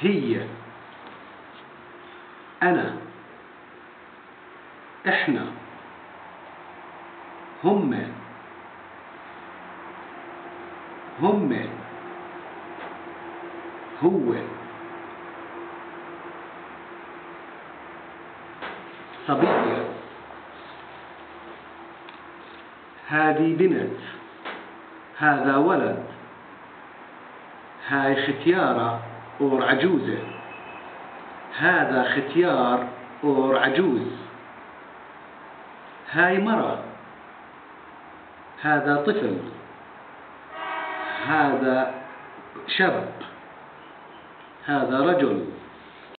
هي أنا إحنا هم هم هو. صبية هذه بنت هذا ولد. هاي ختيارة. or عجوزة هذا ختيار or عجوز. هاي مرة. هذا طفل. هذا شاب. هذا رجل.